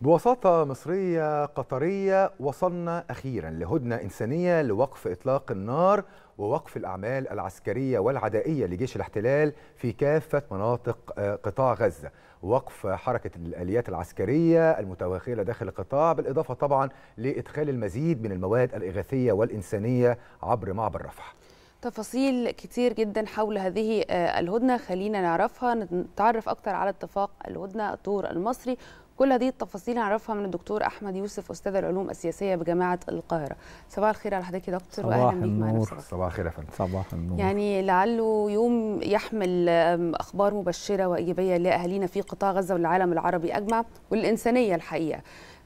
بوساطة مصرية قطرية وصلنا أخيرا لهدنة إنسانية لوقف إطلاق النار ووقف الأعمال العسكرية والعدائية لجيش الاحتلال في كافة مناطق قطاع غزة. وقف حركة الآليات العسكرية المتوغلة داخل القطاع بالإضافة طبعا لإدخال المزيد من المواد الإغاثية والإنسانية عبر معبر رفح. تفاصيل كتير جدا حول هذه الهدنة. خلينا نعرفها نتعرف أكثر على اتفاق الهدنة الطور المصري كل هذه التفاصيل نعرفها من الدكتور أحمد يوسف أستاذ العلوم السياسية بجامعة القاهرة. صباح الخير على حضرتك يا دكتور واهلا بيك معنا صباح. الخير يا فندم. صباح النور. يعني لعله يوم يحمل أخبار مبشرة وإيجابية لأهالينا في قطاع غزة والعالم العربي أجمع والإنسانية الحقيقة.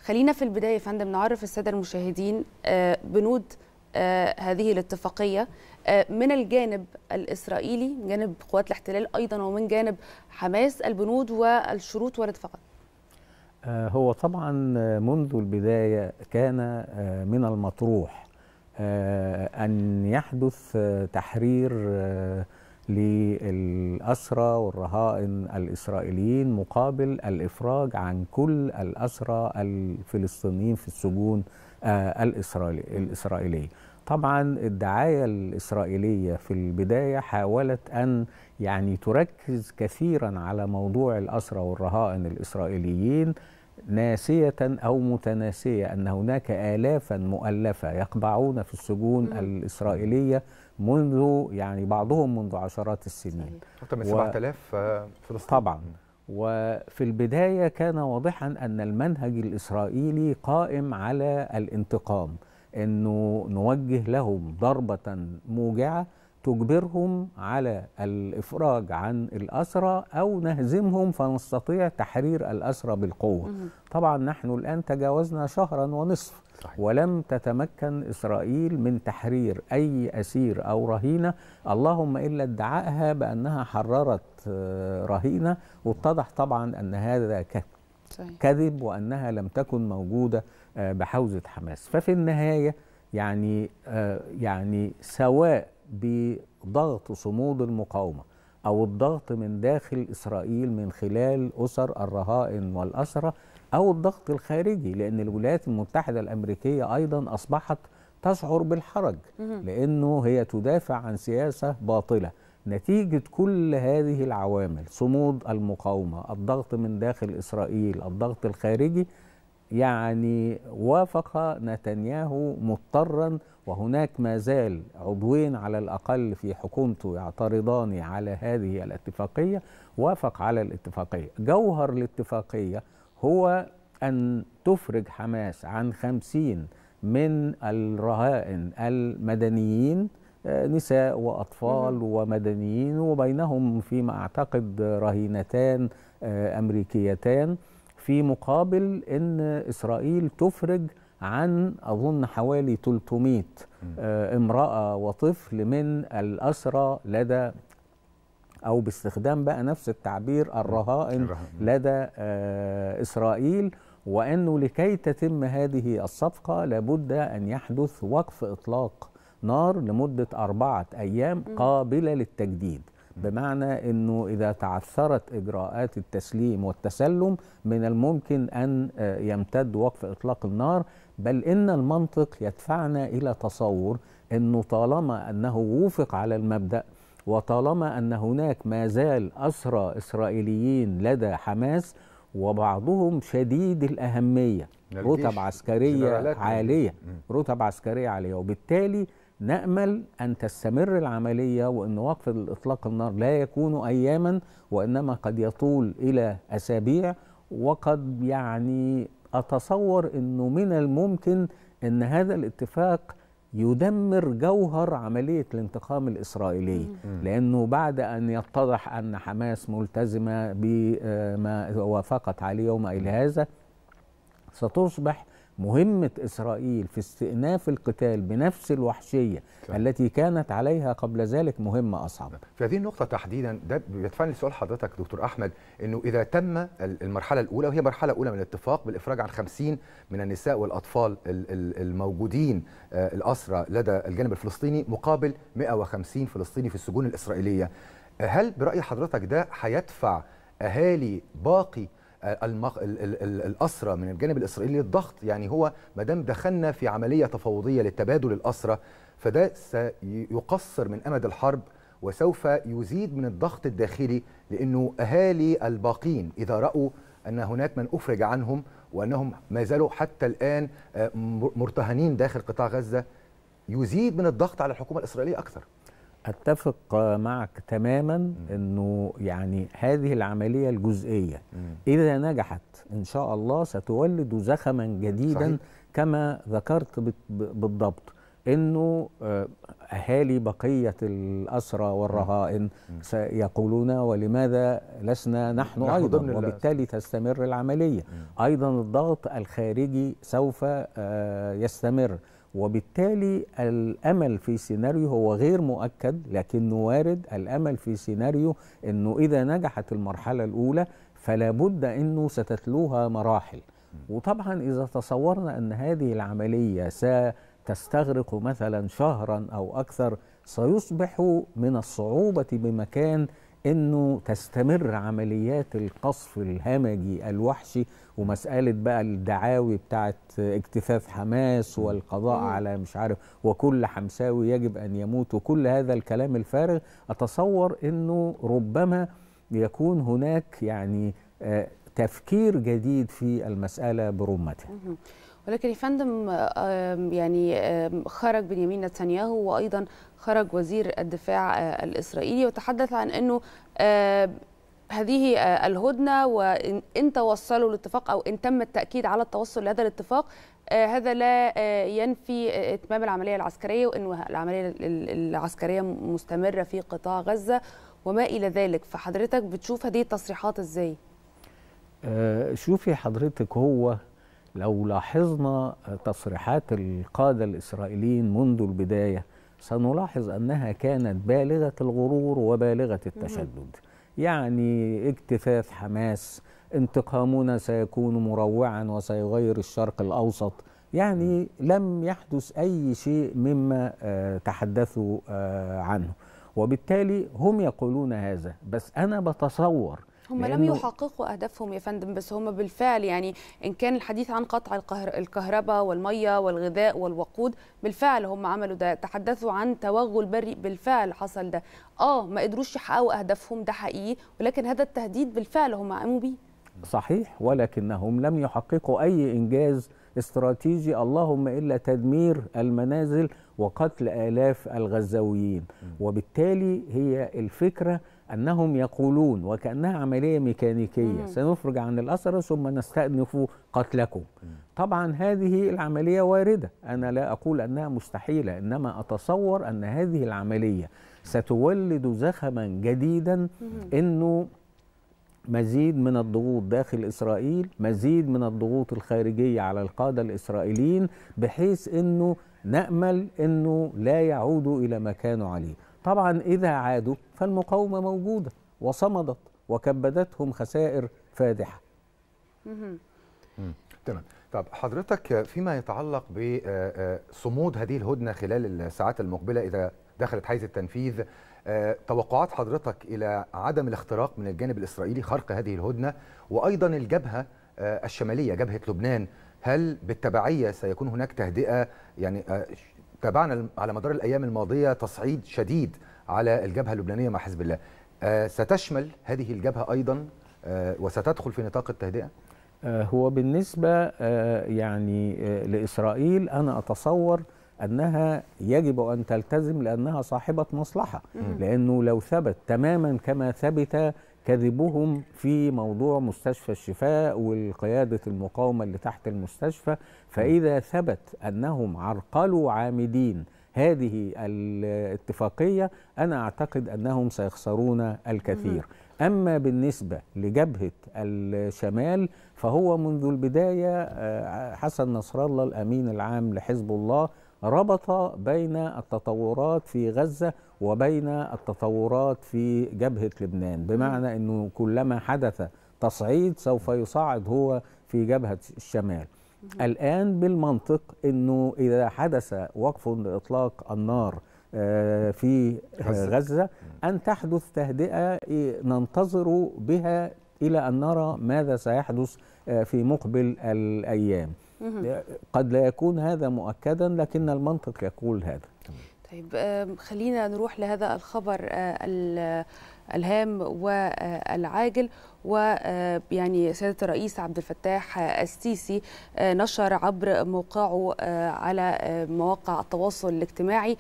خلينا في البداية يا فندم نعرف السادة المشاهدين بنود هذه الاتفاقية من الجانب الإسرائيلي من جانب قوات الاحتلال أيضا ومن جانب حماس البنود والشروط والاتفاقات. هو طبعا منذ البداية كان من المطروح أن يحدث تحرير للأسرى والرهائن الإسرائيليين مقابل الإفراج عن كل الأسرى الفلسطينيين في السجون الإسرائيلية طبعا الدعاية الإسرائيلية في البداية حاولت أن يعني تركز كثيرا على موضوع الأسرى والرهائن الإسرائيليين ناسية أو متناسية أن هناك آلافا مؤلفة يقبعون في السجون م. الإسرائيلية منذ يعني بعضهم منذ عشرات السنين. أكثر من 7000 فلسطين طبعا. وفي البداية كان واضحا أن المنهج الإسرائيلي قائم على الانتقام أنه نوجه لهم ضربة موجعة تجبرهم على الإفراج عن الأسرى أو نهزمهم فنستطيع تحرير الأسرى بالقوة. طبعا نحن الآن تجاوزنا شهرا ونصف صحيح. ولم تتمكن إسرائيل من تحرير أي أسير أو رهينة اللهم إلا ادعائها بأنها حررت رهينة واتضح طبعا أن هذا كذب وأنها لم تكن موجودة بحوزة حماس. ففي النهاية يعني يعني سواء بضغط صمود المقاومة أو الضغط من داخل إسرائيل من خلال أسر الرهائن والأسرى أو الضغط الخارجي لأن الولايات المتحدة الأمريكية أيضا أصبحت تشعر بالحرج لأنه هي تدافع عن سياسة باطلة. نتيجة كل هذه العوامل صمود المقاومة الضغط من داخل إسرائيل الضغط الخارجي يعني وافق نتنياهو مضطرا وهناك ما زال عضوين على الأقل في حكومته يعترضان على هذه الاتفاقية. وافق على الاتفاقية. جوهر الاتفاقية هو أن تفرج حماس عن خمسين من الرهائن المدنيين نساء وأطفال ومدنيين وبينهم فيما أعتقد رهينتان أمريكيتان. في مقابل إن إسرائيل تفرج عن أظن حوالي 300 امرأة وطفل من الأسرى لدى أو باستخدام بقى نفس التعبير الرهائن لدى إسرائيل وإنه لكي تتم هذه الصفقة لابد أن يحدث وقف إطلاق نار لمدة أربعة أيام قابلة للتجديد. بمعنى إنه إذا تعثرت إجراءات التسليم والتسلم من الممكن أن يمتد وقف إطلاق النار بل إن المنطق يدفعنا إلى تصور إنه طالما أنه وافق على المبدأ وطالما أن هناك ما زال أسرى إسرائيليين لدى حماس وبعضهم شديد الأهمية رتب عسكرية عالية رتب عسكرية عالية وبالتالي نأمل أن تستمر العملية وإن وقف الاطلاق النار لا يكون اياما وإنما قد يطول إلى أسابيع. وقد يعني أتصور إنه من الممكن إن هذا الاتفاق يدمر جوهر عملية الانتقام الاسرائيلي لأنه بعد أن يتضح أن حماس ملتزمة بما وافقت عليه وما إلى هذا ستصبح مهمة إسرائيل في استئناف القتال بنفس الوحشية صح. التي كانت عليها قبل ذلك مهمة أصعب في هذه النقطة تحديدا ده بيدفعني لسؤال حضرتك دكتور أحمد أنه إذا تم المرحلة الأولى وهي مرحلة أولى من الاتفاق بالإفراج عن 50 من النساء والأطفال الموجودين الأسرى لدى الجانب الفلسطيني مقابل 150 فلسطيني في السجون الإسرائيلية هل برأي حضرتك ده هيدفع أهالي باقي المق... ال... ال... ال... الأسرى من الجانب الإسرائيلي الضغط. يعني هو ما دام دخلنا في عملية تفاوضية للتبادل الأسرى فده سيقصر من أمد الحرب وسوف يزيد من الضغط الداخلي لأنه أهالي الباقين إذا رأوا أن هناك من أفرج عنهم وأنهم ما زالوا حتى الآن مرتهنين داخل قطاع غزة يزيد من الضغط على الحكومة الإسرائيلية أكثر. أتفق معك تماما إنه يعني هذه العملية الجزئية. إذا نجحت إن شاء الله ستولد زخما جديدا صحيح. كما ذكرت بالضبط. إنه أهالي بقية الأسرى والرهائن سيقولون ولماذا لسنا نحن, نحن أيضا؟ وبالتالي تستمر العملية. أيضا الضغط الخارجي سوف يستمر. وبالتالي الأمل في سيناريو هو غير مؤكد لكنه وارد الأمل في سيناريو إنه إذا نجحت المرحلة الأولى فلا بد إنه ستتلوها مراحل. وطبعا إذا تصورنا أن هذه العملية ستستغرق مثلا شهرا أو أكثر سيصبح من الصعوبة بمكان إنه تستمر عمليات القصف الهمجي الوحشي ومسألة بقى الدعاوي بتاعت اجتثاث حماس والقضاء على مش عارف وكل حمساوي يجب أن يموت وكل هذا الكلام الفارغ. أتصور إنه ربما يكون هناك يعني تفكير جديد في المسألة برمتها. ولكن يا فندم يعني خرج بنيامين نتنياهو وأيضا خرج وزير الدفاع الإسرائيلي وتحدث عن إنه هذه الهدنة وإن توصلوا لاتفاق أو إن تم التأكيد على التوصل لهذا الاتفاق هذا لا ينفي إتمام العملية العسكرية وإنه العملية العسكرية مستمرة في قطاع غزة وما إلى ذلك. فحضرتك بتشوف هذه التصريحات إزاي؟ شوفي حضرتك هو لو لاحظنا تصريحات القادة الإسرائيليين منذ البداية سنلاحظ أنها كانت بالغة الغرور وبالغة التشدد. يعني اجتثاث حماس انتقامنا سيكون مروعا وسيغير الشرق الأوسط. يعني لم يحدث أي شيء مما تحدثوا عنه. وبالتالي هم يقولون هذا بس أنا بتصور هم لم يحققوا أهدافهم يا فندم بس هم بالفعل يعني إن كان الحديث عن قطع الكهرباء والمية والغذاء والوقود بالفعل هم عملوا ده تحدثوا عن توغل بري بالفعل حصل ده. آه ما قدروش يحققوا أهدافهم ده حقيقي ولكن هذا التهديد بالفعل هم قاموا بيه. صحيح ولكنهم لم يحققوا أي إنجاز استراتيجي اللهم إلا تدمير المنازل وقتل آلاف الغزاويين. وبالتالي هي الفكرة أنهم يقولون وكأنها عملية ميكانيكية. سنفرج عن الأثر ثم نستأنف قتلكم. طبعا هذه العملية واردة. أنا لا أقول أنها مستحيلة إنما أتصور أن هذه العملية ستولد زخما جديدا إنه مزيد من الضغوط داخل إسرائيل مزيد من الضغوط الخارجية على القادة الإسرائيليين بحيث إنه نأمل إنه لا يعودوا إلى ما كانوا عليه طبعا إذا عادوا فالمقاومة موجودة وصمدت وكبدتهم خسائر فادحة. تمام. طب حضرتك فيما يتعلق بصمود هذه الهدنة خلال الساعات المقبلة إذا دخلت حيز التنفيذ توقعات حضرتك إلى عدم الاختراق من الجانب الإسرائيلي خرق هذه الهدنة؟ وأيضا الجبهة الشمالية جبهة لبنان هل بالتبعية سيكون هناك تهدئة؟ يعني تابعنا على مدار الأيام الماضية تصعيد شديد على الجبهة اللبنانية مع حزب الله. ستشمل هذه الجبهة أيضا وستدخل في نطاق التهدئة؟ هو بالنسبة يعني لإسرائيل أنا أتصور أنها يجب أن تلتزم لأنها صاحبة مصلحة. لأنه لو ثبت تماما كما ثبت كذبهم في موضوع مستشفى الشفاء والقيادة المقاومة اللي تحت المستشفى. فإذا ثبت أنهم عرقلوا عامدين هذه الاتفاقية أنا أعتقد أنهم سيخسرون الكثير. أما بالنسبة لجبهة الشمال فهو منذ البداية حسن نصر الله الأمين العام لحزب الله ربط بين التطورات في غزة وبين التطورات في جبهة لبنان. بمعنى أنه كلما حدث تصعيد سوف يصعد هو في جبهة الشمال. الآن بالمنطق أنه إذا حدث وقف لإطلاق النار في غزة. أن تحدث تهدئة ننتظر بها إلى أن نرى ماذا سيحدث في مقبل الأيام. قد لا يكون هذا مؤكدا لكن المنطق يقول هذا. طيب خلينا نروح لهذا الخبر الهام والعاجل. ويعني سيادة الرئيس عبد الفتاح السيسي نشر عبر موقعه على مواقع التواصل الاجتماعي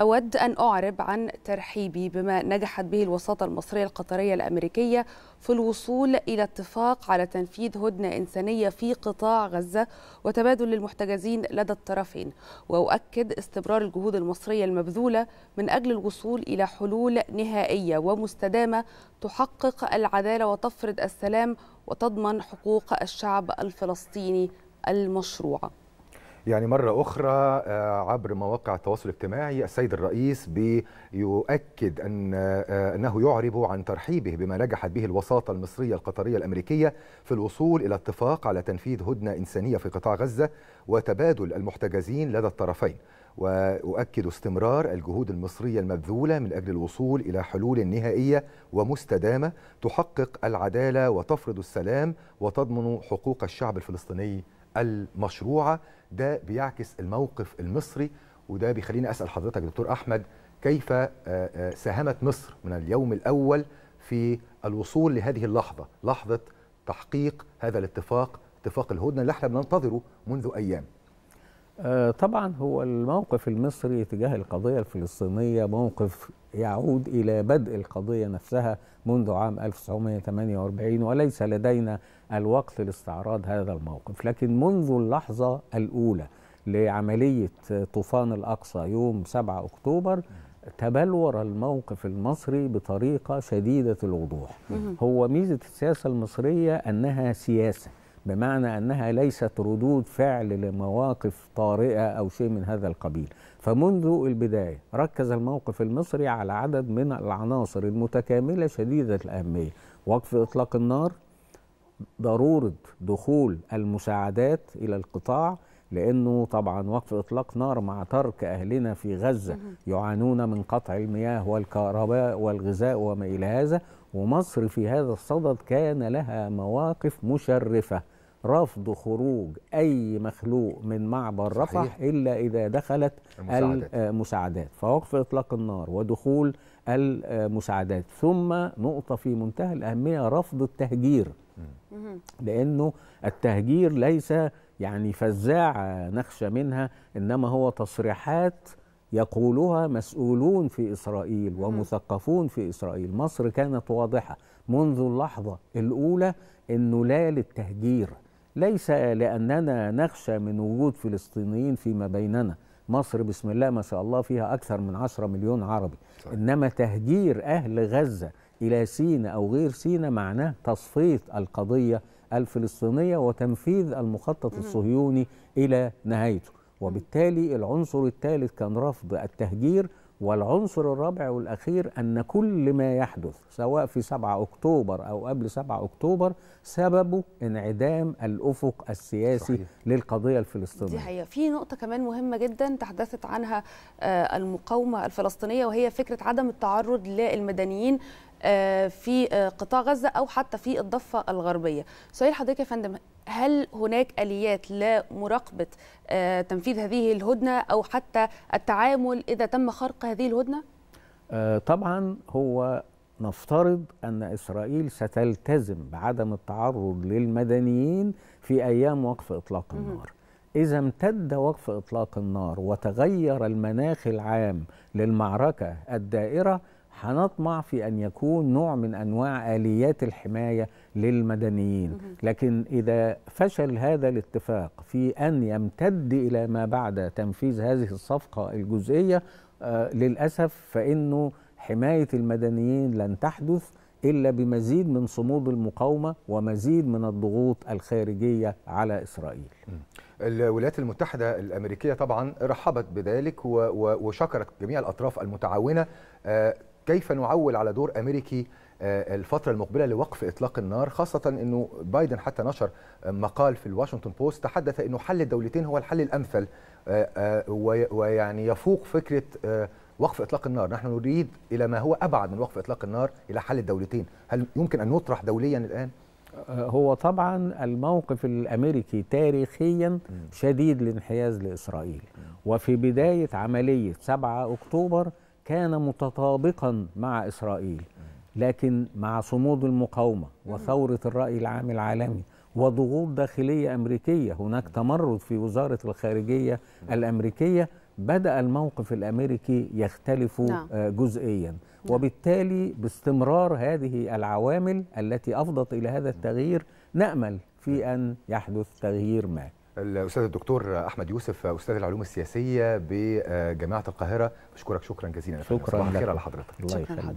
أود أن أعرب عن ترحيبي بما نجحت به الوساطة المصرية القطرية الأمريكية في الوصول إلى اتفاق على تنفيذ هدنة إنسانية في قطاع غزة وتبادل المحتجزين لدى الطرفين. وأؤكد استمرار الجهود المصرية المبذولة من أجل الوصول إلى حلول نهائية ومستدامة تحقق العدالة وتفرض السلام وتضمن حقوق الشعب الفلسطيني المشروعة. يعني مرة أخرى عبر مواقع التواصل الاجتماعي السيد الرئيس بيؤكد أن أنه يعرب عن ترحيبه بما نجحت به الوساطة المصرية القطرية الأمريكية في الوصول إلى اتفاق على تنفيذ هدنة إنسانية في قطاع غزة وتبادل المحتجزين لدى الطرفين. وأؤكد استمرار الجهود المصرية المبذولة من أجل الوصول إلى حلول نهائية ومستدامة تحقق العدالة وتفرض السلام وتضمن حقوق الشعب الفلسطيني المشروعة. ده بيعكس الموقف المصري وده بيخليني أسأل حضرتك دكتور أحمد كيف ساهمت مصر من اليوم الأول في الوصول لهذه اللحظة لحظة تحقيق هذا الاتفاق اتفاق الهدنة اللي إحنا بننتظره منذ أيام؟ طبعا هو الموقف المصري تجاه القضية الفلسطينية موقف يعود إلى بدء القضية نفسها منذ عام 1948 وليس لدينا الوقت لاستعراض هذا الموقف لكن منذ اللحظة الأولى لعملية طوفان الأقصى يوم 7 أكتوبر تبلور الموقف المصري بطريقة شديدة الوضوح. هو ميزة السياسة المصرية أنها سياسة بمعنى أنها ليست ردود فعل لمواقف طارئة أو شيء من هذا القبيل. فمنذ البداية ركز الموقف المصري على عدد من العناصر المتكاملة شديدة الأهمية. وقف إطلاق النار ضرورة دخول المساعدات إلى القطاع لأنه طبعا وقف إطلاق نار مع ترك أهلنا في غزة يعانون من قطع المياه والكهرباء والغذاء وما إلى هذا. ومصر في هذا الصدد كان لها مواقف مشرفة. رفض خروج أي مخلوق من معبر رفح صحيح. إلا إذا دخلت المساعدات. المساعدات. فوقف إطلاق النار ودخول المساعدات. ثم نقطة في منتهى الأهمية رفض التهجير. لأنه التهجير ليس يعني فزاعة نخشى منها إنما هو تصريحات يقولها مسؤولون في إسرائيل ومثقفون في إسرائيل. مصر كانت واضحة منذ اللحظة الأولى أنه لا للتهجير. ليس لأننا نخشى من وجود فلسطينيين فيما بيننا. مصر بسم الله ما شاء الله فيها أكثر من عشرة مليون عربي. صحيح. إنما تهجير أهل غزة إلى سينا أو غير سينا معناه تصفية القضية الفلسطينية وتنفيذ المخطط الصهيوني إلى نهايته. وبالتالي العنصر الثالث كان رفض التهجير والعنصر الرابع والأخير أن كل ما يحدث سواء في 7 أكتوبر أو قبل 7 أكتوبر سببه انعدام الأفق السياسي صحيح. للقضية دي الفلسطينية حقيقة في نقطة كمان مهمة جدا تحدثت عنها آه، المقاومة الفلسطينية وهي فكرة عدم التعرض للمدنيين في آه، قطاع غزة أو حتى في الضفة الغربية. سؤال حضرتك يا فندم هل هناك آليات لمراقبة آه، تنفيذ هذه الهدنة أو حتى التعامل إذا تم خرق هذه الهدنة؟ آه، طبعا هو نفترض أن إسرائيل ستلتزم بعدم التعرض للمدنيين في أيام وقف إطلاق النار. إذا امتد وقف إطلاق النار وتغير المناخ العام للمعركة الدائرة هنطمع في أن يكون نوع من أنواع آليات الحماية للمدنيين. لكن إذا فشل هذا الاتفاق في أن يمتد إلى ما بعد تنفيذ هذه الصفقة الجزئية آه للأسف فإنه حماية المدنيين لن تحدث إلا بمزيد من صمود المقاومة ومزيد من الضغوط الخارجية على إسرائيل. الولايات المتحدة الأمريكية طبعا رحبت بذلك وشكرت جميع الأطراف المتعاونة آه، كيف نعول على دور أمريكي آه، الفترة المقبلة لوقف إطلاق النار خاصة أنه بايدن حتى نشر مقال في الواشنطن بوست تحدث أنه حل الدولتين هو الحل الأمثل آه، آه، وي- ويعني يفوق فكرة وقف إطلاق النار. نحن نريد إلى ما هو أبعد من وقف إطلاق النار إلى حل الدولتين. هل يمكن أن يطرح دوليا الآن؟ هو طبعا الموقف الأمريكي تاريخيا شديد الانحياز لإسرائيل. وفي بداية عملية 7 أكتوبر كان متطابقا مع إسرائيل لكن مع صمود المقاومة وثورة الرأي العام العالمي وضغوط داخلية أمريكية هناك تمرد في وزارة الخارجية الأمريكية بدأ الموقف الأمريكي يختلف نعم. آه، جزئيا وبالتالي باستمرار هذه العوامل التي أفضت إلى هذا التغيير نأمل في أن يحدث تغيير ما. الأستاذ الدكتور أحمد يوسف أستاذ العلوم السياسية بجامعة القاهرة بشكرك شكرا جزيلا شكراً صباح الخير لك. على حضرتك الله يخليك.